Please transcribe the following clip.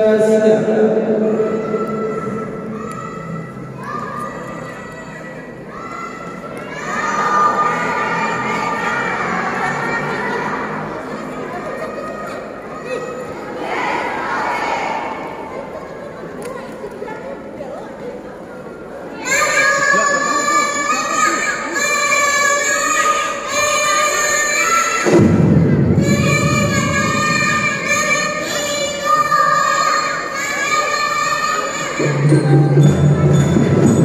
فاسدة よろしくお願いします。